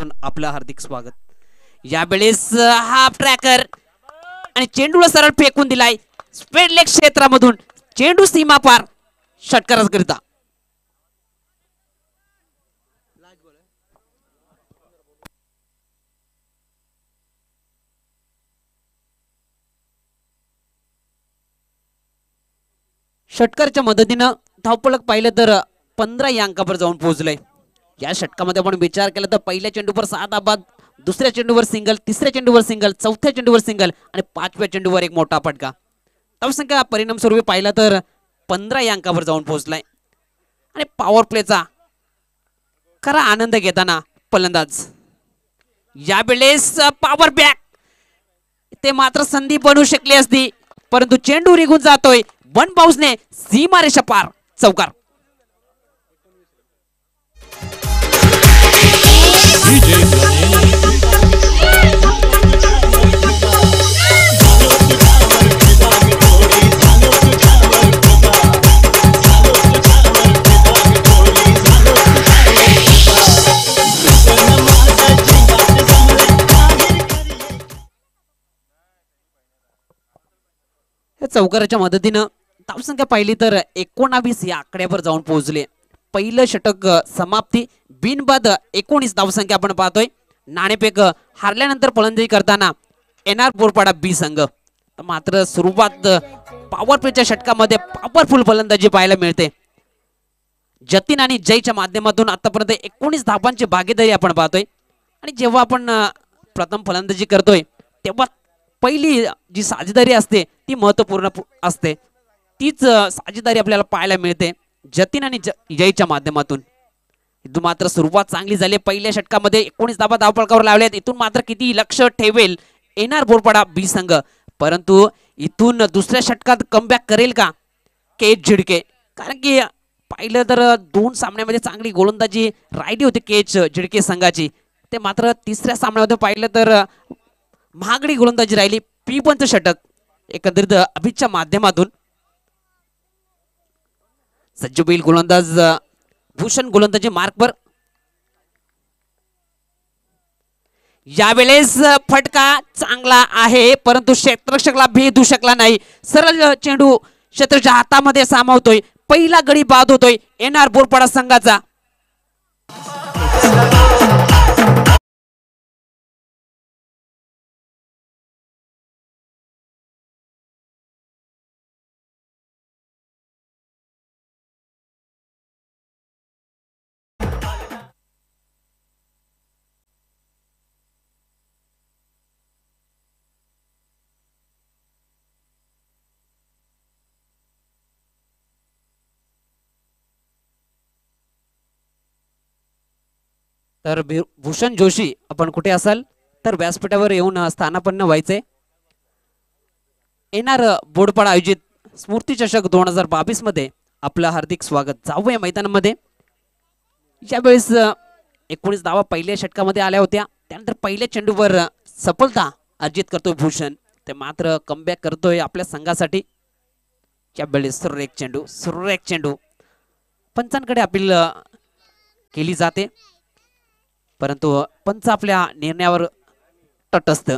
आपलं हार्दिक स्वागत. यावेळेस हा ट्रॅकर आणि चेंडूला सरळ फेकून दिलाय स्पेड लेग क्षेत्रामधून. चेंडू सीमा पार. षटकाराकरिता षटकारच्या मदतीनं धावपळक पाहिलं तर पंधरा या अंकावर जाऊन पोहोचलंय. या षटकामध्ये आपण विचार केला तर पहिल्या चेंडूवर सहा धाबाद दुसऱ्या चेंडूवर सिंगल तिसऱ्या चेंडूवर सिंगल चौथ्या चेंडूवर सिंगल आणि पाचव्या चेंडूवर एक मोठा फटका. धावसंख्या परिणाम स्वरूपी पाहिला तर पंधरा या अंकावर जाऊन पोहोचलाय. आणि पॉवर प्लेचा खरा आनंद घेताना फलंदाज. यावेळेस पॉवर बॅक ते मात्र संधी बनू शकली असती परंतु चेंडू निघून जातोय. वन बाउसने सीमारेषा पार. चौकार. चौकाराच्या मदतीनं धावसंख्या पाहिली तर एकोणावीस या आकड्यावर जाऊन पोहोचले. पहिलं षटक समाप्ती. बिनबाद एकोणीस धावसंख्या आपण पाहतोय. नाणेफेक हारल्यानंतर फलंदाजी करताना एन आर बोरपाडा बी संघ. मात्र सुरुवात पॉवर प्लेच्या षटकामध्ये पॉवरफुल फलंदाजी पाहायला मिळते. जतीन आणि जयच्या माध्यमातून आतापर्यंत एकोणीस धावांची भागीदारी आपण पाहतोय. आणि जेव्हा आपण प्रथम फलंदाजी करतोय तेव्हा पहिली जी साजेदारी असते ती महत्त्वपूर्ण असते. तीच साझेदारी साजेदारी आपल्याला पाहायला मिळते. जतीन आणि ज- जयच्या माध्यमातून. इथून मात्र सुरुवात चांगली झाली. पहिल्या षटकामध्ये एकोणीस धाबा धावपळकावर लावल्यात. इथून मात्र किती लक्ष ठेवेल येणार बोरपाडा बी संघ. परंतु इथून दुसऱ्या षटकात कमबॅक करेल का? K H Jhidke. कारण की पाहिलं तर दोन सामन्यामध्ये चांगली गोलंदाजी राहिली होती के एच झिडके संघाची. ते मात्र तिसऱ्या सामन्यामध्ये पाहिलं तर महागडी गोलंदाजी राहिली. पी पंच षटक. एकंदरीत अभिजच्या माध्यमातून सज्जबील गोलंदाज भूषण गोलंदाजी मार्कवर यावेळेस फटका चांगला आहे परंतु क्षेत्रक्षकला भेदू शकला नाही. सरळ चेंडू क्षेत्रच्या हातामध्ये सामावतोय. पहिला गडी बाद होतोय. येणार बोरपाडा संघाचा. तर भूषण जोशी आपण कुठे असाल? तर व्यासपीठावर येऊन स्थानापन्न व्हायचे. येणार बोडपाड आयोजित स्मृतीचषक दोन हजार बावीसमध्ये आपलं हार्दिक स्वागत. जाऊया मैदानामध्ये. यावेळेस एकोणीस धावा पहिल्या षटकामध्ये आल्या होत्या. त्यानंतर पहिल्या चेंडूवर सफलता अर्जित करतोय भूषण. ते मात्र कमबॅक करतोय आपल्या संघासाठी. यावेळेस सुरेख एक चेंडू सुरेख एक चेंडू. पंचांकडे अपील केली जाते. परंतु पंच आपल्या निर्णयावर तटस्थ.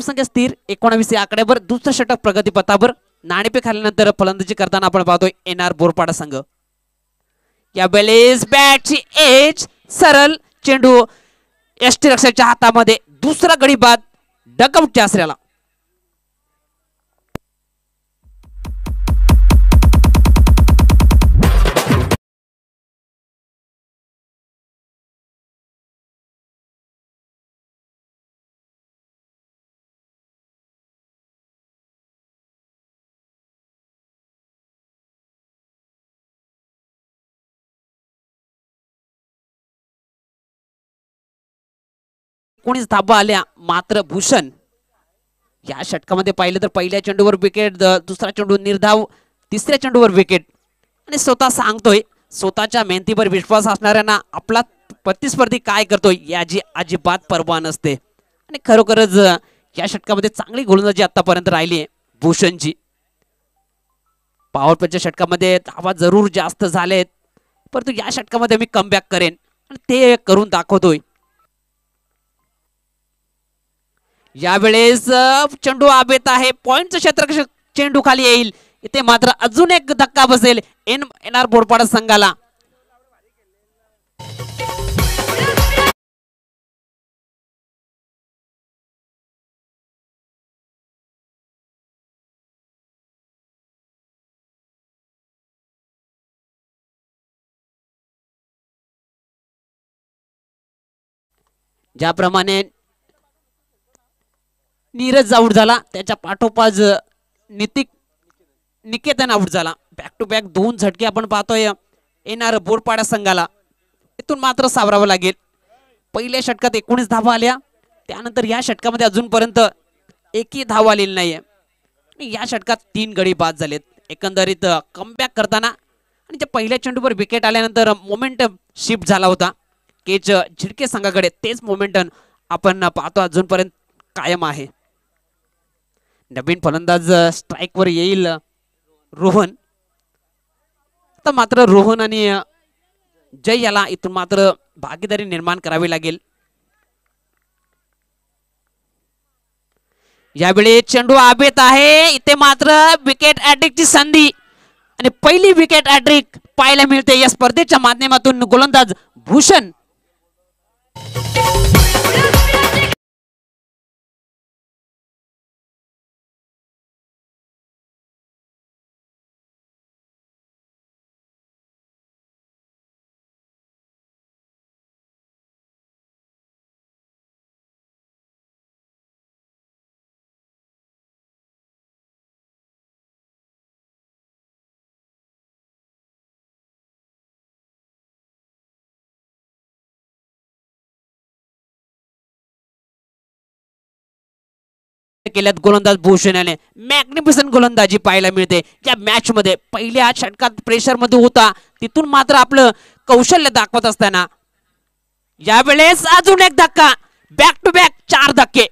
संख्या स्थिर एकोणावीस या आकड्यावर दुसरं षटक प्रगतीपथावर नाणेपे खाल्ल्यानंतर फलंदाजी करताना आपण पाहतोय एन आर बोरपाडा संघ. या बेलेस बॅटची एज सरल चेंडू एस टी रक्षाच्या हातामध्ये दुसरा गडी बाद डकआउटच्या आसऱ्याला. कोणीच धाबा आल्या मात्र भूषण. या षटकामध्ये पाहिलं तर पहिल्या चेंडूवर विकेट दुसरा चेंडू निर्धाव तिसऱ्या चेंडूवर विकेट. आणि स्वतः सांगतोय स्वतःच्या मेहनतीवर विश्वास असणाऱ्यांना आपला प्रतिस्पर्धी काय करतोय याची अजिबात परवा नसते. आणि खरोखरच या षटकामध्ये चांगली गोलंदाजी आतापर्यंत राहिली आहे भूषणची. पॉवर प्लेच्या षटकामध्ये धावा जरूर जास्त झालेत परंतु या षटकामध्ये मी कमबॅक करेन. आणि ते करून दाखवतोय. यावेळेस चेंडू आबेत आहे. पॉईंटचं क्षेत्र चेंडू खाली येईल. इथे मात्र अजून एक धक्का बसेल एन एन आर बोरपाडा संघाला. ज्याप्रमाणे नीरज आऊट झाला. त्याच्या पाठोपाठ नितिक निकेतन आऊट झाला. बॅक टू बॅक दोन झटके आपण पाहतोय. येणार बोरपाडा संघाला. इथून मात्र सावरावं लागेल. पहिल्या षटकात एकोणीस धावा आल्या. त्यानंतर या षटकामध्ये अजूनपर्यंत एकही धाव आलेली नाहीये. आणि या षटकात तीन गडी बाद झालेत. एकंदरीत कमबॅक करताना आणि त्या पहिल्या चेंडूवर विकेट आल्यानंतर मोमेंटम शिफ्ट झाला होता. केच झिडके संघाकडे तेच मोमेंटम आपण पाहतो. अजूनपर्यंत कायम आहे. नवीन फलंदाज स्ट्राईकवर येईल रोहन. आता मात्र रोहन आणि जय याला इथून मात्र भागीदारी निर्माण करावी लागेल. यावेळी चेंडू आबेत आहे. इथे मात्र विकेट ची संधी. आणि पहिली विकेट अॅड्रिक पाहायला मिळते या स्पर्धेच्या माध्यमातून गोलंदाज भूषण. केल्यात गोलंदाज भूषण याने मॅग्निफिसन गोलंदाजी पाहायला मिळते. या मॅच मध्ये पहिल्या षटकात प्रेशरमध्ये होता तिथून मात्र आपलं कौशल्य दाखवत असताना यावेळेस अजून एक धक्का. बॅक टू बॅक चार धक्के.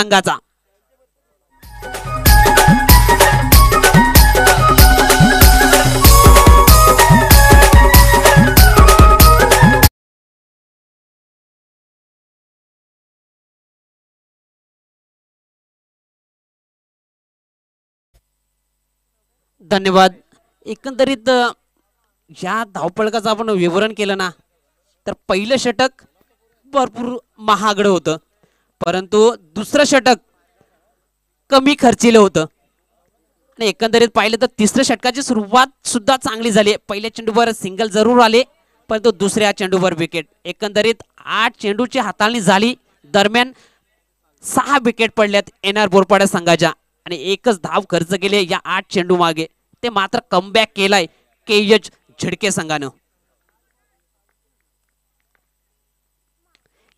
संघाचा. धन्यवाद. एकंदरीत या धावपळकाचं आपण विवरण केलं ना तर पहिलं षटक भरपूर महागडं होतं. परंतु दुसरं षटक कमी खर्चिलं होतं. आणि एकंदरीत पाहिलं तर तिसऱ्या षटकाची सुरुवात सुद्धा चांगली झाली. पहिल्या चेंडूवर सिंगल जरूर आले परंतु दुसऱ्या चेंडूवर विकेट. एकंदरीत आठ चेंडूची हाताळणी झाली. दरम्यान सहा विकेट पडल्यात एन आर बोरपाड्या संघाच्या. आणि एकच धाव खर्च केले या आठ चेंडू मागे ते मात्र कमबॅक केलाय के एच झिडके संघानं.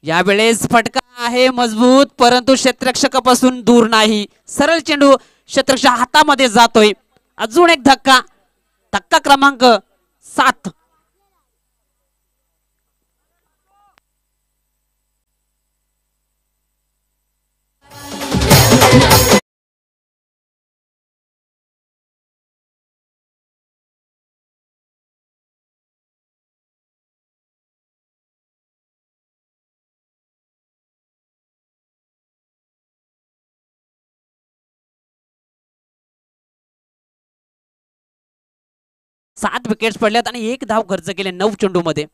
यावेळेस फटका आहे मजबूत परंतु क्षेत्ररक्षकापासून दूर नाही. सरळ चेंडू क्षेत्ररक्षक हातामध्ये जातोय. अजून एक धक्का. धक्का क्रमांक सात. सात विकेट्स पडल्यात आणि एक धाव खर्च केले नऊ चेंडू मध्ये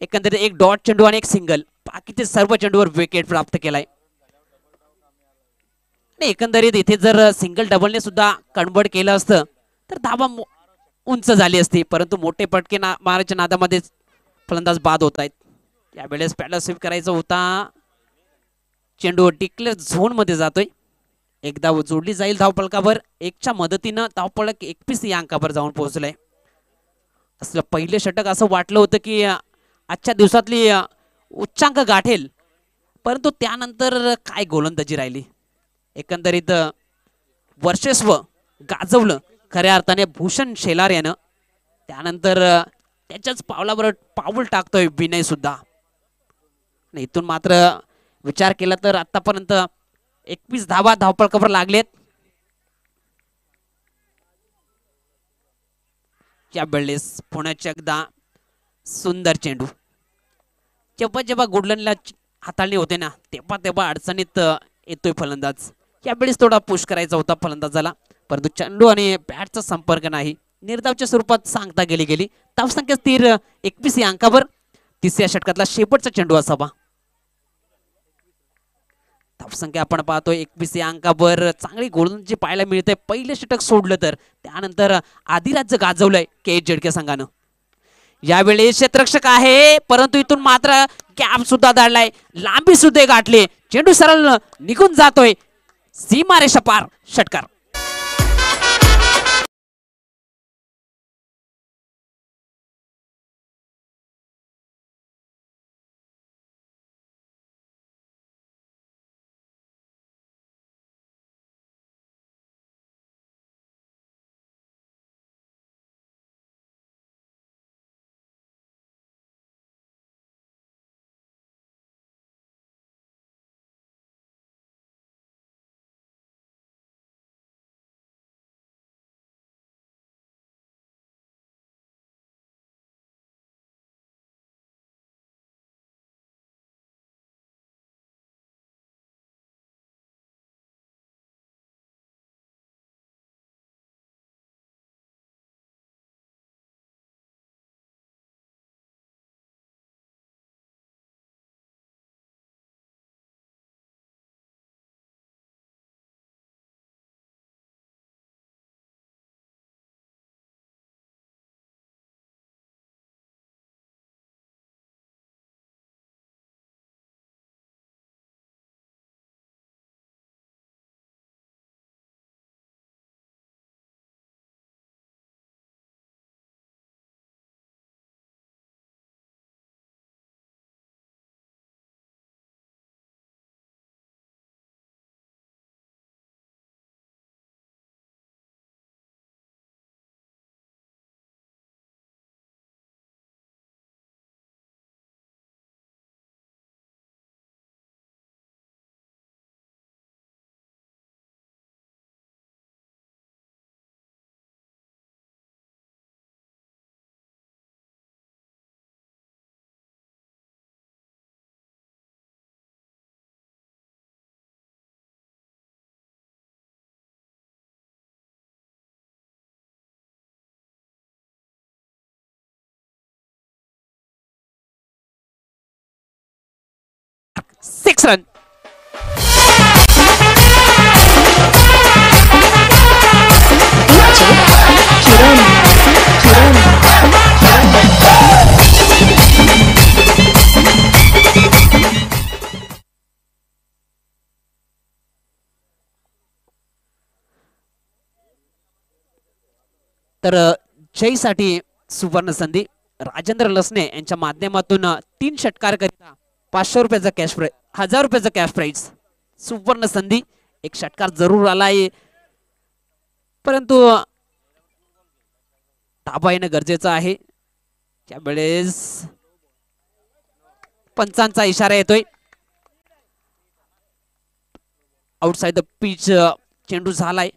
एकंदरीत एक डॉट चेंडू आणि एक सिंगल बाकीचे सर्व चेंडूवर विकेट प्राप्त केलाय. एकंदरीत इथे जर सिंगल डबलने सुद्धा कन्वर्ट केलं असतं तर धावा उंच झाली असती. परंतु मोठे पटके ना मारायच्या नादामध्ये फलंदाज बाद होत आहेत. यावेळेस पॅडल स्वीप करायचा होता. चेंडू डिक्लेअर झोनमध्ये जातोय. एक धाव जोडली जाईल धावपळकावर. एकच्या मदतीनं धावपळक एकपीस या अंकावर जाऊन पोहोचलंय. असलं पहिले षटक असं वाटलं होतं की आजच्या दिवसातली उच्चांक गाठेल. परंतु त्यानंतर काय गोलंदाजी राहिली. एकंदरीत वर्चस्व गाजवलं खऱ्या अर्थाने भूषण शेलार यानं. त्यानंतर त्याच्याच पावलावर पाऊल टाकतोय विनय सुद्धा आणि इथून मात्र विचार केला तर आतापर्यंत एकवीस धावा धावपळकावर लागलेत. या वेळेस पुण्याच्या एकदा सुंदर चेंडू. जेव्हा जेव्हा गुडलनला हाताळले हाताळणी होते ना तेव्हा तेव्हा अडचणीत येतोय फलंदाज. यावेळेस थोडा पुश करायचा होता फलंदाजाला परंतु चेंडू आणि बॅटचा संपर्क नाही. निर्धावच्या स्वरूपात सांगता गेली गेली. धावसंख्या स्थिर एकवीस या अंकावर. तिसऱ्या षटकातला शेवटचा चेंडू असावा. धावसंख्या आपण पाहतोय. एकवीस या अंकावर चांगली गोलंदाजी पाहायला मिळते. पहिलं षटक सोडलं तर त्यानंतर आदिराज्य गाजवलंय के एच जेडके संघानं. यावेळी क्षेत्रक्षक आहे परंतु इथून मात्र गॅप सुद्धा दाडलाय लांबी सुद्धा गाठली. चेंडू सरळ निघून जातोय. सीमारेषा पार. षटकार. सिक्स तर जयसाठी सुवर्ण संधी. राजेंद्र लसणे यांच्या माध्यमातून तीन षटकार करिता पाचशे रुपयाचा कॅश प्राईज हजार रुपयाचा कॅश प्राईज सुवर्ण संधी. एक षटकार जरूर आलाय. परंतु ताबा येणं गरजेचं आहे. त्यावेळेस पंचांचा इशारा येतोय. आउटसाइड द पिच चेंडू झालाय.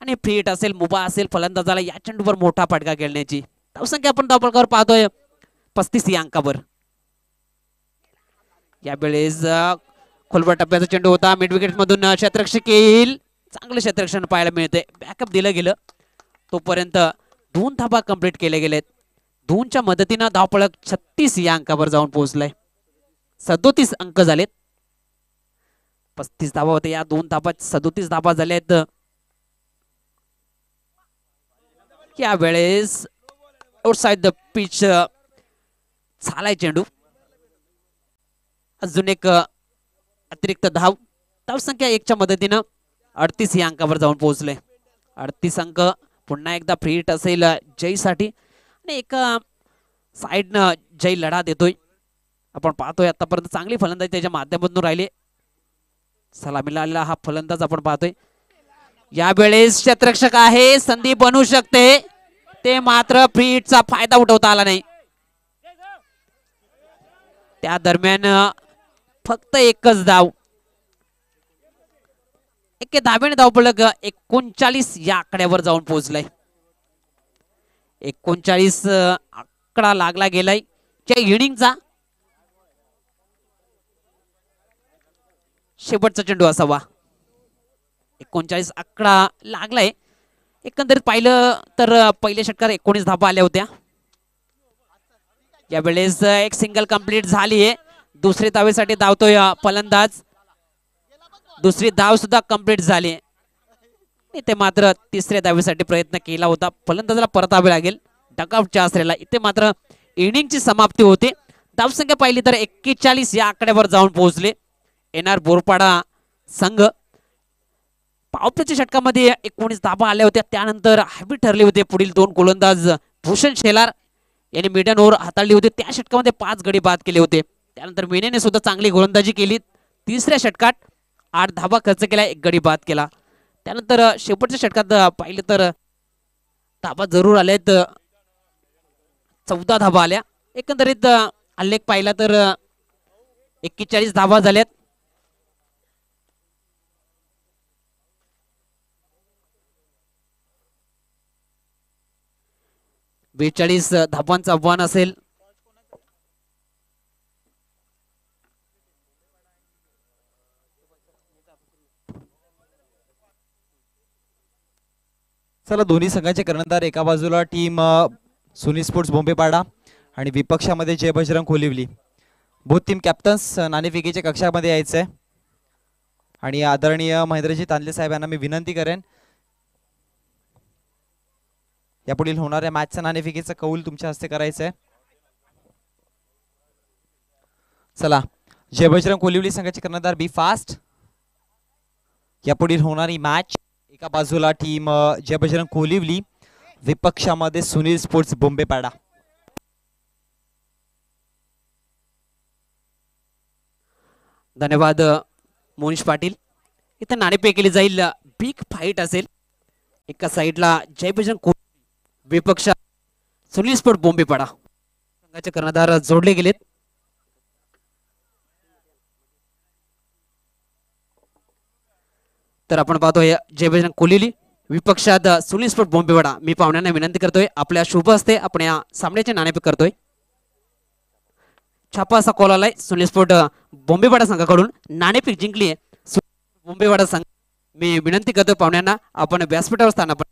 आणि फ्री हिट असेल मुबा असेल फलंदाजाला या चेंडूवर मोठा फटका खेळण्याची. धावसंख्या आपण धावपळकावर पाहतोय. पस्तीस या अंकावर. यावेळेस खोलवर टप्प्याचा चेंडू होता. मिड विकेट मधून क्षेत्ररक्षक येईल. चांगलं क्षेत्ररक्षण पाहायला मिळते बॅकअप दिलं गेलं. तोपर्यंत दोन धाबा कंप्लीट केले गेलेत. दोनच्या मदतीनं धावपळक छत्तीस या अंकावर जाऊन पोहोचलाय. सदोतीस अंक झालेत. पस्तीस धाबा होते या दोन धाबा सदोतीस धाबा झालेत. यावेळेस आउटसाइड द पिच झालाय चेंडू. अजून एक अतिरिक्त धाव धाव संख्या एकच्या मदतीनं अडतीस या अंकावर जाऊन पोहोचले. अडतीस अंक पुन्हा एकदा फ्री हिट असेल जयसाठी. आणि एका साईडनं जय लढा देतोय. आपण पाहतोय आतापर्यंत चांगली फलंदाजी त्याच्या माध्यमातून राहिली. सलामीला आलेला हा फलंदाज आपण पाहतोय. यावेळेस क्षेत्रक्षक आहे संधी बनू शकते. ते मात्र फ्री हिटचा फायदा उठवता आला नाही. त्या दरम्यान फक्त एकच धाव. एके पडलं ग. एकोणचाळीस या आकड्यावर जाऊन पोहोचलाय. एकोणचाळीस आकडा लागला गेलाय. त्या इनिंगचा शेवटचा चेंडू असावा. एकोणचाळीस आकडा लागलाय. एकंदरीत पाहिलं तर पहिल्या पहिले षटकार एकोणीस धाबा आल्या होत्या. यावेळेस एक सिंगल कंप्लीट झाली आहे दुसरे धावेसाठी धावतोय फलंदाज. दुसरी धाव सुद्धा कंप्लीट झाली. इथे मात्र तिसऱ्या धावेसाठी प्रयत्न केला होता. फलंदाजाला परतावे लागेल. डकआउटच्या आसरेला. इथे मात्र इनिंगची समाप्ती होते. धावसंख्या पाहिली तर एक्केचाळीस या आकड्यावर जाऊन पोहोचले. एनआर बोरपाडा संघ. पावसाच्या षटकामध्ये एकोणीस धाबा आल्या होत्या. त्यानंतर हॅबी ठरले होते. पुढील दोन गोलंदाज भूषण शेलार यांनी मिडन ओव्हर हाताळली होती. त्या षटकामध्ये पाच गडी बाद केले होते. त्यानंतर मेनेने सुद्धा चांगली गोलंदाजी केली. तिसऱ्या षटकात आठ धाबा खर्च केला एक गडी बाद केला. त्यानंतर शेवटच्या षटकात पाहिलं तर धाबा जरूर आल्यात. चौदा धाबा आल्या. एकंदरीत अ, आलेख पाहिला तर एक्केचाळीस धाबा झाल्यात. बेचाळीस धाबांचं आव्हान असेल. चला दोन्ही संघाचे कर्णधार एका बाजूला टीम सुनील स्पोर्ट्स बोंबेपाडा आणि विपक्षामध्ये Jay Bajrang Kholivali both team captains नाणेफिकेच्या कक्षामध्ये यायचं आहे आणि आदरणीय महेंद्रजी तांदले साहेब यांना मी विनंती करेन यापुढील होणाऱ्या मॅचचा नाणेफिकेचा कौल तुमच्या हस्ते करायचं आहे चला जय बजरंग कोलिवली संघाचे कर्णधार बी फास्ट यापुढील होणारी मॅच एका बाजूला टीम जय बजरंग कोलिवली विपक्षामध्ये सुनील स्पोर्ट्स बोंबेपाडा. धन्यवाद अ, मोनिश पाटील. इथं नाणेपे केली जाईल बिग फाईट असेल. एका साईडला जयभजन को विपक्ष सुनील स्पोर्ट बोंबेपाडा. संघाचे कर्णधार जोडले गेलेत. तर आपण पाहतोय जयभजन कोलिली विपक्षात सुनील स्पोर्ट बोंबेवाडा. मी पाहुण्यांना विनंती करतोय आपल्या शुभ असते आपण या सामन्याचे नाणेफेक करतोय. छापा असा कॉल आलाय सुनील स्पोर्ट अ, बोंबेवाडा संघाकडून. नाणेपीक जिंकली आहे बोंबेवाडा संघ. मी विनंती करतो पाहुण्यांना आपण व्यासपीठावर स्थान आपण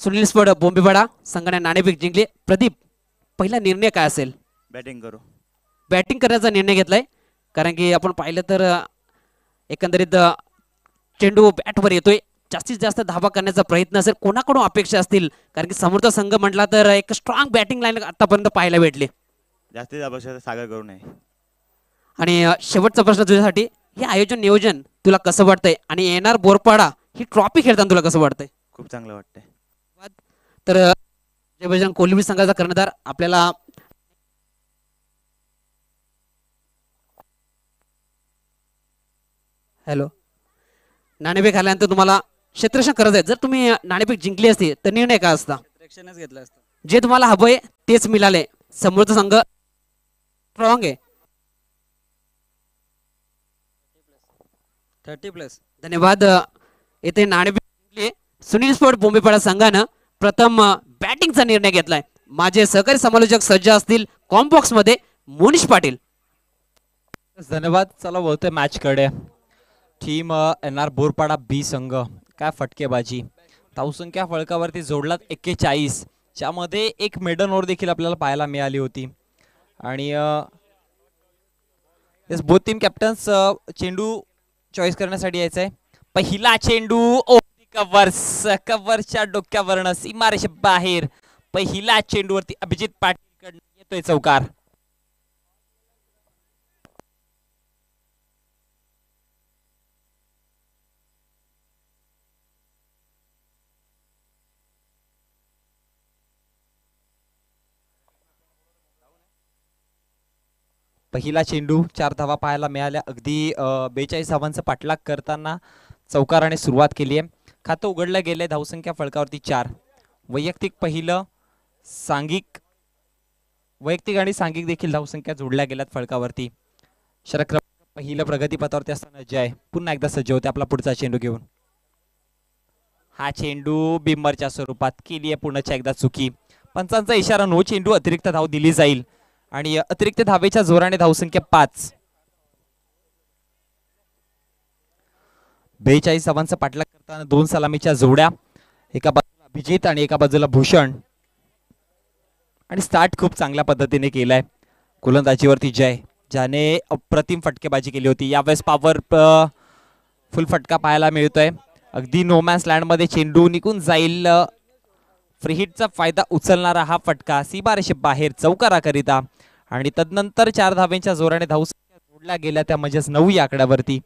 सुनील स्पोर्ट बोंबेवाडा संघाने नाणेपीक जिंकली प्रदीप पहिला निर्णय काय असेल? बॅटिंग करू. बॅटिंग करण्याचा निर्णय घेतलाय. कारण की आपण पाहिलं तर एकंदरीत चेंडू बॅटवर येतोय. जास्तीत जास्त धाबा करण्याचा प्रयत्न असेल कोणाकडून अपेक्षा असतील कारण की समोरचा संघ म्हटला तर एक स्ट्रॉंग बॅटिंग लाईन आतापर्यंत पाहायला भेटली. जास्तीत अपेक्षा सागर करू नये आणि शेवटचा प्रश्न तुझ्यासाठी हे आयोजन नियोजन तुला कसं वाटतंय? आणि येणार बोरपाडा ही ट्रॉफी खेळताना तुला कसं वाटतंय? खूप चांगलं वाटतंय. तर अ, जय बजरंग कोल्ही संघाचा कर्णधार आपल्याला हॅलो. नाणेफेक आल्यानंतर तुम्हाला क्षेत्ररक्षण करायचं आहे. जर तुम्ही अ, नाणेफेक जिंकली असती तर निर्णय काय असता? रक्षणच घेतलं असतं. जे तुम्हाला हवंय तेच मिळाले. समोरचा संघ स्ट्रॉंग आहे. Thirty plus. धन्यवाद. येथे नाणेफेक जिंकली. सुनील स्पोर्ट बोंबेपाडा संघानं प्रथम बॅटिंगचा निर्णय घेतलाय. माझे सहकारी समालोचक सज्ज असतील कॉम्बॉक्समध्ये मोनिश पाटील. धन्यवाद. चला बोलतोय मॅच कडे. Team N R Borpada B संघ. काय फटकेबाजी धावसंख्या फळकावरती जोडलात एक्केचाळीस. ज्यामध्ये एक मेडन ओर देखील आपल्याला पाहायला मिळाली होती. आणि बोथ टीम कॅप्टन्स चेंडू चॉईस करण्यासाठी यायचं आहे. पहिला चेंडू ओ कव्हर्स कव्हरच्या डोक्यावरनं सीमारेषे बाहेर पहिला चेंडूवरती अभिजित पाटील येतोय चौकार. पहिला चेंडू चार धावा पाहायला मिळाल्या. अगदी बेचाळीस धावांचा पाठलाग करताना चौकाराने सुरुवात केली आहे. खातं उघडलं गेलंय धावसंख्या फळकावरती चार. वैयक्तिक पहिलं सांघिक वैयक्तिक आणि सांघिक देखील धावसंख्या जोडल्या गेल्यात फळकावरती. शरक्र पहिलं प्रगतीपथावरती असताना जय. पुन्हा एकदा सज्ज होते आपला पुढचा चेंडू घेऊन. हा चेंडू बिंबरच्या स्वरूपात केली आहे. पूर्णच्या एकदा चुकी. पंचांचा इशारा नो चेंडू अतिरिक्त धाव दिली जाईल. आणि अतिरिक्त धावेच्या जोराने धावसंख्या पाच. बेचाळीस धावांचा पाठलाग करताना दोन सलामीच्या जोड्या एका बाजूला अभिजित आणि एका बाजूला भूषण. आणि स्टार्ट खूप चांगल्या पद्धतीने केलाय. गोलंदाजीवरती जय ज्याने अप्रतिम फटकेबाजी केली होती. यावेळेस पॉवर फुल फटका पाहायला मिळतोय. अगदी नोमॅन्स लँडमध्ये चेंडू निघून जाईल फ्री हिटचा फायदा उचलणारा हा फटका. सीमारेषे बाहेर चौकाराकरिता आणि तदनंतर चार धावेंच्या जोराने धावसंख्या जोडल्या गेल्या त्या म्हणजेच नऊ या आकड्यावरती.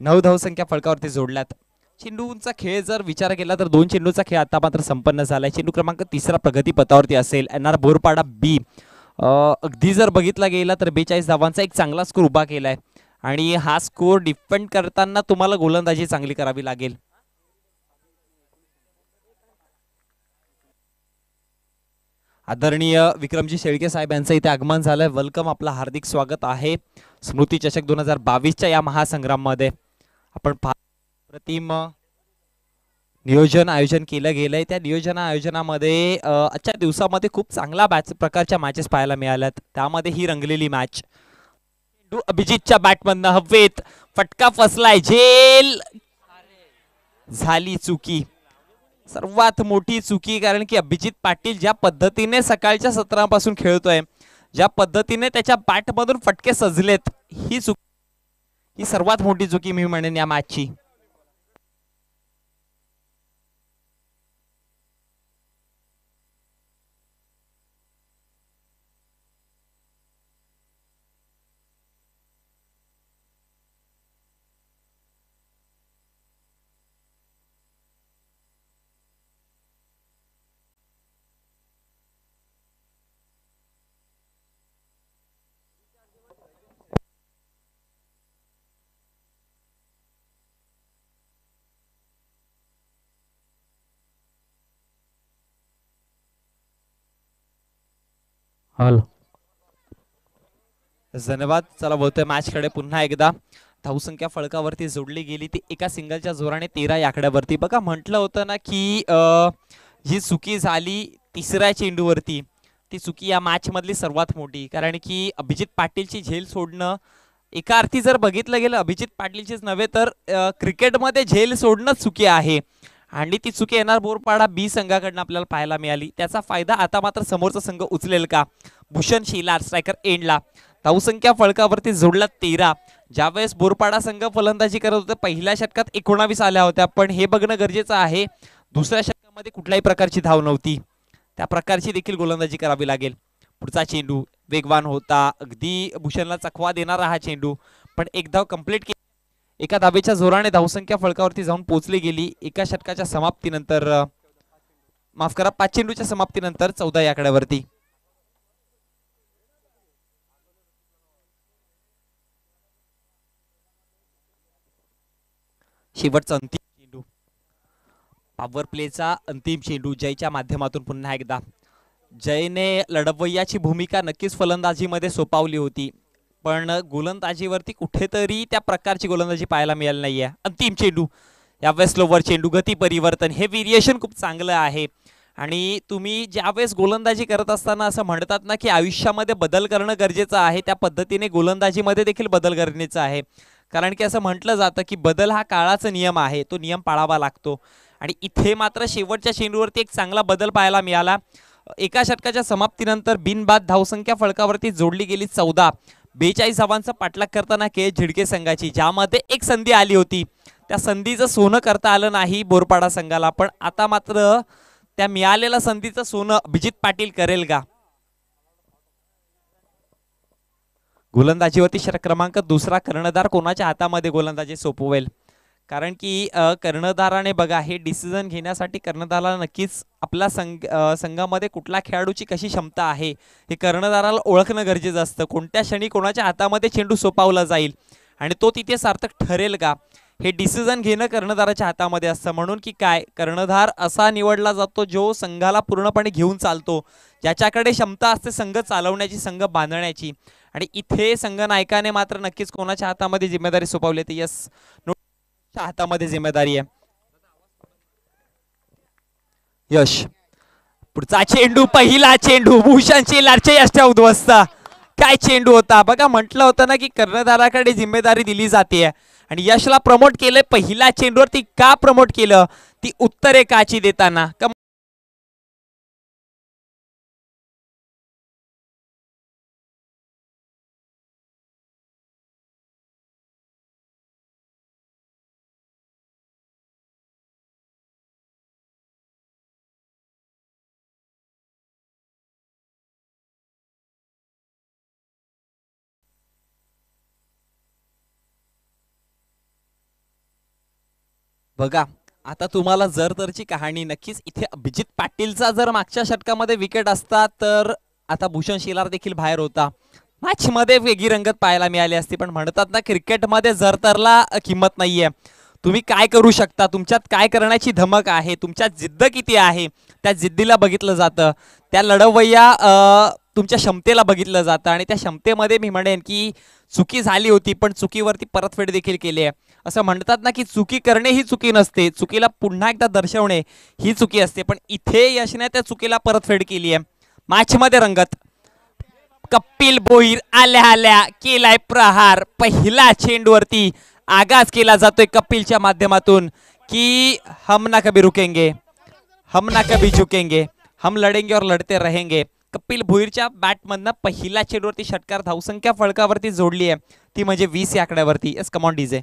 नऊ धावसंख्या फळकावरती जोडल्यात. चेंडूंचा खेळ जर विचार केला तर दोन चेंडूचा खेळ आता मात्र संपन्न झालाय. चेंडू क्रमांक तिसरा प्रगती पथावरती असेल एन आर बोरपाडा बी अगदी जर बघितला गेला तर बेचाळीस धावांचा एक चांगला स्कोर उभा केलाय. आणि हा स्कोर डिपेंड करताना तुम्हाला गोलंदाजी चांगली करावी लागेल. आदरणीय विक्रमजी शेळके साहेब यांचं इथे आगमन झालंय. वेलकम आपलं हार्दिक स्वागत आहे. स्मृती चषक दोन हजार बावीसच्या या महासंग्राममध्ये. आपण प्रतिम नियोजन आयोजन केलं गेलंय. त्या नियोजन आयोजनामध्ये आजच्या दिवसामध्ये खूप चांगला मॅच प्रकारच्या मॅचेस पाहायला मिळाल्यात. त्यामध्ये ही रंगलेली मॅच चेंडू अभिजितच्या बॅटमधनं हवेत फटका फसलाय झेल. झाली चुकी. सर्वात मोठी चुकी कारण की अभिजित पाटील ज्या पद्धतीने सकाळच्या सत्रापासून खेळतोय ज्या पद्धतीने त्याच्या बॅटमधून फटके सजलेत ही चुकी ही सर्वात मोठी चुकी मी म्हणेन या मॅचची. हॅलो. धन्यवाद. चला बोलतोय मॅच कडे पुन्हा एकदा. धावसंख्या फळकावरती जोडली गेली ती एका सिंगलच्या जोराने तेरा आकड्यावरती बघा म्हटलं होतं ना की जी चुकी झाली तिसऱ्या चेंडूवरती ती चुकी या मॅच मधली सर्वात मोठी. कारण की अभिजित पाटीलची झेल सोडणं एका अर्थी जर बघितलं गेलं अभिजित पाटीलचीच नव्हे तर क्रिकेटमध्ये झेल सोडणं चुकी आहे. आणि ती चुकी येणार बोरपाडा बी संघाकडनं आपल्याला पाहायला मिळाली. त्याचा फायदा आता मात्र समोरचा संघ उचलेल का? भूषण शिलार स्ट्रायकर एंडला. धावसंख्या फळकावरती जोडला तेरा. ज्यावेळेस बोरपाडा संघ फलंदाजी करत होते पहिल्या षटकात एकोणावीस आल्या होत्या. पण हे बघणं गरजेचं आहे. दुसऱ्या षटकामध्ये कुठल्याही प्रकारची धाव नव्हती. त्या प्रकारची देखील गोलंदाजी करावी लागेल. पुढचा चेंडू वेगवान होता. अगदी भूषणला चकवा देणारा हा चेंडू. पण एक धाव कंप्लीट केली. एका धावेच्या जोराने धावसंख्या फळकावरती जाऊन पोहोचली गेली. एका षटकाच्या समाप्तीनंतर माफ करा पाच चेंडूच्या समाप्तीनंतर चौदा या आकड्यावरती. शेवटचा अंतिम चेंडू. पॉवर प्लेचा अंतिम चेंडू जयच्या माध्यमातून पुन्हा एकदा. जयने लढवय्याची भूमिका नक्कीच फलंदाजीमध्ये सोपावली होती. पण गोलंदाजीवरती कुठेतरी त्या प्रकारची गोलंदाजी पाहायला मिळाली नाहीये. अंतिम चेंडू. यावेळेस लोवर चेंडू गती परिवर्तन हे व्हेरिएशन खूप चांगलं आहे. आणि तुम्ही ज्यावेळेस गोलंदाजी करत असताना असं म्हणतात ना की आयुष्यामध्ये बदल करणं गरजेचं आहे त्या पद्धतीने गोलंदाजीमध्ये देखील बदल गरजेचं आहे. कारण की असं म्हटलं जातं की बदल हा काळाचा नियम आहे तो नियम पाळावा लागतो. आणि इथे मात्र शेवटच्या चेंडूवरती एक चांगला बदल पाहायला मिळाला. एका षटकाच्या समाप्तीनंतर बिनबाद धावसंख्या फळकावरती जोडली गेली चौदा. बेचाळीस धावांचा पाठलाग करताना के झिडके संघाची ज्यामध्ये एक संधी आली होती. त्या संधीचं सोनं करता आलं नाही बोरपाडा संघाला पण आता मात्र त्या मिळालेल्या संधीचं सोनं अभिजित पाटील करेल का? गोलंदाजीवरती षटक क्रमांक दुसरा कर्णधार कोणाच्या हातामध्ये गोलंदाजी सोपवेल? कारण की कर्णधाराने बघा हे डिसिजन घेण्यासाठी कर्णधाराला नक्कीच आपला संघ संघामध्ये कुठल्या खेळाडूची कशी क्षमता आहे हे कर्णधाराला ओळखणं गरजेचं असतं. कोणत्या क्षणी कोणाच्या हातामध्ये चेंडू सोपावला जाईल आणि तो तिथे सार्थक ठरेल का हे डिसिजन घेणं कर्णधाराच्या हातामध्ये असतं. म्हणून की काय कर्णधार असा निवडला जातो जो संघाला पूर्णपणे घेऊन चालतो. ज्याच्याकडे क्षमता असते संघ चालवण्याची संघ बांधण्याची. आणि इथे संघ नायकाने मात्र नक्कीच कोणाच्या हातामध्ये जिम्मेदारी सोपवली तर यस नो हातामध्ये जिम्मेदारी आहे. यश. पुढचा चेंडू पहिला चेंडू भूषण शेलारचे यशच्या उद्ध्वस्त. काय चेंडू होता? बघा म्हटलं होतं ना की कर्णधाराकडे जिम्मेदारी दिली जाते आणि यशला प्रमोट केलंय पहिल्या चेंडूवरती का प्रमोट केलं? ती उत्तरे काची देताना. बघा आता तुम्हाला जर तरची कहाणी नक्कीच इथे अभिजित पाटीलचा जर मागच्या षटकामध्ये विकेट असता तर आता भूषण शिलार देखील बाहेर होता. मॅचमध्ये वेगळी रंगत पाहायला मिळाली असती पण म्हणतात ना क्रिकेटमध्ये जर तरला किंमत नाहीये. तुम्ही काय करू शकता? तुमच्यात काय करण्याची धमक आहे? तुमच्यात जिद्द किती आहे? त्या जिद्दीला बघितलं जातं. त्या लढवय्या तुमच्या क्षमतेला बघितलं जातं आणि त्या क्षमतेमध्ये मी म्हणेन की चुकी झाली होती पण चुकीवरती परतफेड देखील केली आहे. असं म्हणतात ना की चुकी करणे ही चुकी नसते चुकीला पुन्हा एकदा दर्शवणे ही चुकी असते पण इथे यशने त्या चुकीला परतफेड केली आहे. मॅचमध्ये रंगत. कपिल बोईर आल्या आल्या केलाय प्रहार. पहिला चेंडूवरती आगाज केला जातोय कपिलच्या माध्यमातून की हम ना कभी रुकेंगे हम ना कभी झुकेंगे हम लढेंगे और लढते रहेंगे. कपिल भोईरच्या बॅटमधनं पहिल्या चेंडूवरती षटकार धावसंख्या फळकावरती जोडली आहे. ती म्हणजे वीस या आकड्यावरती. एस कमॉन डीजे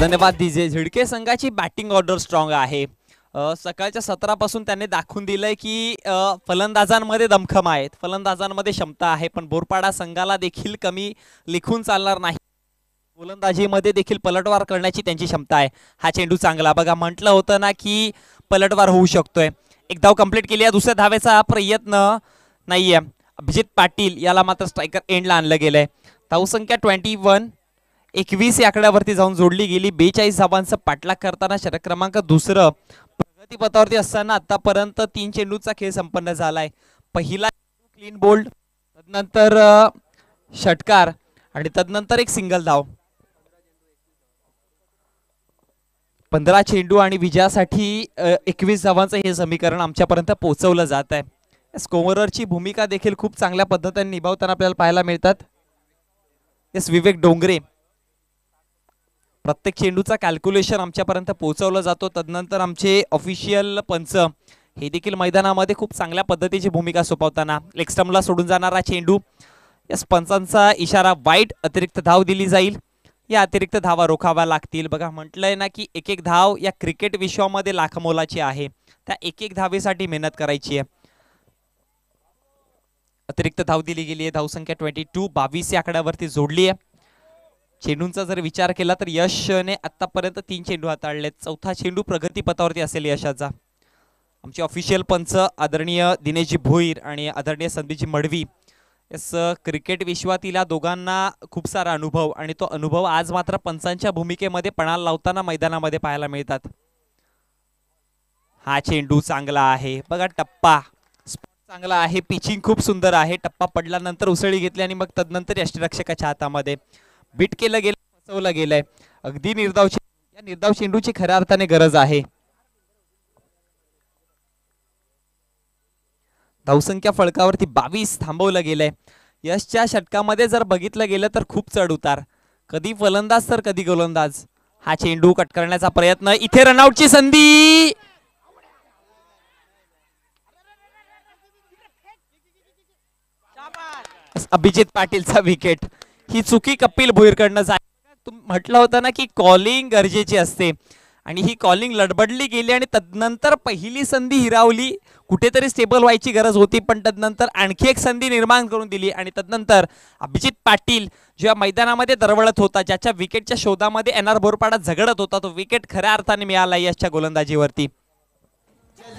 धन्यवाद डीजे झिडके संघाची बॅटिंग ऑर्डर स्ट्रॉंग आहे. सकाळच्या सत्रापासून त्यांनी दाखवून दिलंय की फलंदाजांमध्ये दमखम आहेत. फलंदाजांमध्ये क्षमता आहे पण बोरपाडा संघाला देखील कमी लिखून चालणार नाही. गोलंदाजीमध्ये देखील पलटवार करण्याची त्यांची क्षमता आहे. हा चेंडू चांगला. बघा म्हटलं होतं ना की पलटवार होऊ शकतोय. एक धाव कंप्लीट केली. आहे दुसऱ्या धावेचा प्रयत्न नाहीये. अभिजित पाटील याला मात्र स्ट्रायकर एंडला आणलं गेलंय. धावसंख्या ट्वेंटी वन एकवीस या आकड्यावरती जाऊन जोडली गेली. बेचाळीस धावांचा पाठलाग करताना षटक क्रमांक दुसरं प्रगतीपथावरती असताना आतापर्यंत तीन चेंडूचा खेळ संपन्न झालाय. पहिला क्लीन बोल्ड तदनंतर षटकार आणि तदनंतर एक सिंगल धाव. पंधरा चेंडू आणि विजयासाठी एकवीस धावांचं हे समीकरण आमच्यापर्यंत पोहोचवलं जात आहे स्कोअररची भूमिका देखील खूप चांगल्या पद्धतीने निभावताना आपल्याला पाहायला मिळतात. येस विवेक डोंगरे प्रत्येक चेंडूचा कॅल्क्युलेशन आमच्यापर्यंत पोहोचवला जातो. तदनंतर आमचे ऑफिशियल पंच हे देखील मैदानामध्ये खूप चांगल्या पद्धतीची भूमिका सोपवताना लेगस्टमला सोडून जाणारा चेंडू. या पंचांचा इशारा वाईट अतिरिक्त धाव दिली जाईल. या अतिरिक्त धावा रोखाव्या लागतील. बघा म्हटलंय ना की एक एक धाव या क्रिकेट विश्वामध्ये लाखमोलाची आहे. त्या एक एक धावेसाठी मेहनत करायची आहे. अतिरिक्त धाव दिली गेली आहे. धावसंख्या ट्वेंटी टू बावीस या आकड्यावरती जोडली आहे. चेंडूंचा जर विचार केला तर यशने आतापर्यंत तीन चेंडू हाताळलेत. चौथा चेंडू प्रगतीपथावरती असेल यशाचा. आमचे ऑफिशियल पंच आदरणीय दिनेशजी भोईर आणि आदरणीय संदीपजी मडवी यस क्रिकेट विश्वातील या दोघांना खूप सारा अनुभव आणि तो अनुभव आज मात्र पंचांच्या भूमिकेमध्ये पणाला लावताना मैदानामध्ये पाहायला मिळतात. हा चेंडू चांगला आहे. बघा टप्पा. चांगला आहे. पिचिंग खूप सुंदर आहे. टप्पा पडल्यानंतर उसळी घेतली आणि मग तदनंतर यष्टीरक्षकाच्या हातामध्ये. बीट केलं गेलं फसवलं गेलंय. अगदी निर्धाव चेंडू या निर्धाव चेंडूची खऱ्या अर्थाने गरज आहे. धावसंख्या फळकावरती बावीस थांबवलं गेलंय. यशच्या षटकामध्ये जर बघितलं गेलं तर खूप चढ उतार. कधी फलंदाज तर कधी गोलंदाज. हा चेंडू कट करण्याचा प्रयत्न. इथे रनआउटची संधी! अभिजित पाटीलचा विकेट. ही चुकी कपिल भोईरकडनं झाली म्हटलं होतं ना की कॉलिंग गरजेची असते आणि ही कॉलिंग लडबडली गेली आणि तदनंतर पहिली संधी हिरावली कुठेतरी स्टेबल व्हायची गरज होती पण तदनंतर आणखी एक संधी निर्माण करून दिली आणि तदनंतर अभिजित पाटील जेव्हा मैदानामध्ये दरवळत होता ज्याच्या विकेटच्या शोधामध्ये एन आर बोरपाडा झगडत होता तो विकेट खऱ्या अर्थाने मिळाला यशच्या गोलंदाजीवरती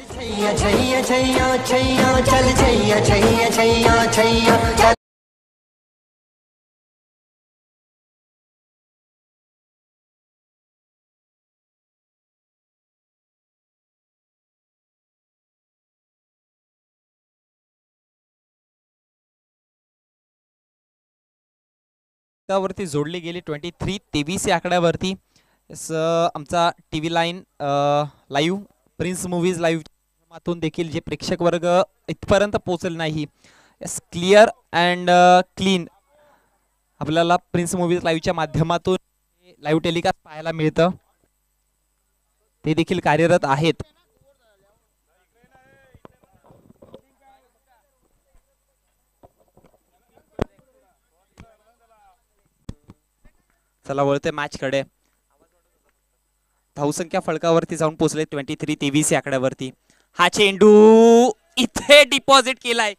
छैया छैया छैया छैया चल छैया छैया छैया छैया चल जोडली गेली ट्वेंटी थ्री तेवीस या आकड्यावरती. स आमचा T V line live prince movies live देखील जे प्रेक्षक वर्ग इथपर्यंत पोहोचले नाही. यस क्लिअर अँड क्लीन आपल्याला प्रिन्स मूवीज लाईव्हच्या माध्यमातून लाईव्ह टेलिकास्ट पाहायला मिळतं. ते देखील कार्यरत आहेत. चला वळते मॅच कडे धावसंख्या फळकावरती जाऊन पोहोचले ट्वेंटी थ्री तेवीस या आकड्यावरती. हा चेंडू इथे डिपॉझिट केलाय.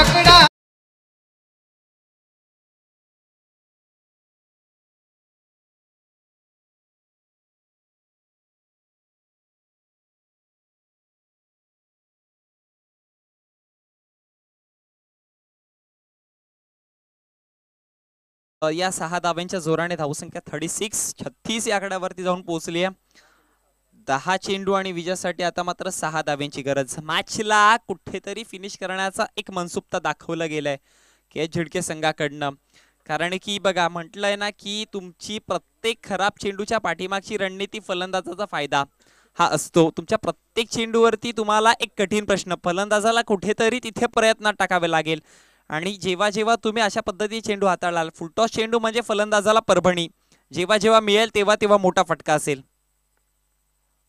पकडा. या सहा धाव्यांच्या जोराने धावसंख्या थर्टी सिक्स छत्तीस या आकड्यावरती जाऊन पोहोचली आहे. दहा चेंडू आणि विजयासाठी आता मात्र सहा धाव्यांची गरज. मॅचला कुठेतरी फिनिश करण्याचा एक मनसुप्ता दाखवला गेलाय के झिडके संघाकडनं. कारण की बघा म्हटलंय ना की तुमची प्रत्येक खराब चेंडूच्या पाठीमागची रणनीती फलंदाजाचा फायदा हा असतो. तुमच्या प्रत्येक चेंडूवरती तुम्हाला एक कठीण प्रश्न फलंदाजाला कुठेतरी तिथे प्रयत्नात टाकावे लागेल. आणि जेव्हा जेव्हा तुम्ही अशा पद्धतीने चेंडू हाताळाल फुलटॉस चेंडू म्हणजे फलंदाजाला परभणी. जेव्हा जेव्हा मिळेल तेव्हा तेव्हा मोठा फटका असेल.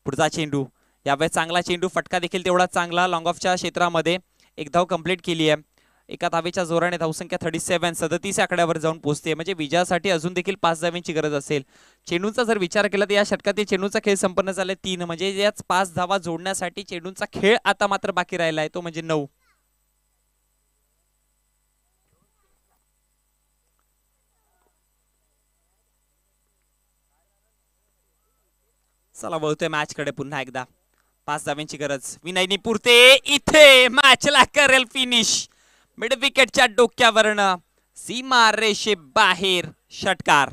पुढचा चेंडू. यावेळेस चांगला चेंडू फटका देखील तेवढा चांगला लॉंग ऑफच्या क्षेत्रामध्ये एक धाव कंप्लीट केली आहे. एका धावेच्या जोराने धावसंख्या थर्टी सेव्हन सदतीस आकड्यावर जाऊन पोहोचते. म्हणजे विजयासाठी अजून देखील पाच धाव्यांची गरज असेल. चेंडूचा जर विचार केला तर या षटकातील चेंडूचा खेळ संपन्न झाला तीन. म्हणजे याच पाच धावा जोडण्यासाठी चेंडूचा खेळ आता मात्र बाकी राहिला आहे. तो म्हणजे नऊ. चला वळतोय मॅच कडे पुन्हा एकदा. पाच धाव्यांची गरज. विनयनी पुरते. इथे मॅचला करेल फिनिश मिड विकेटच्या डोक्यावरनं सीमा रेषे बाहेर षटकार.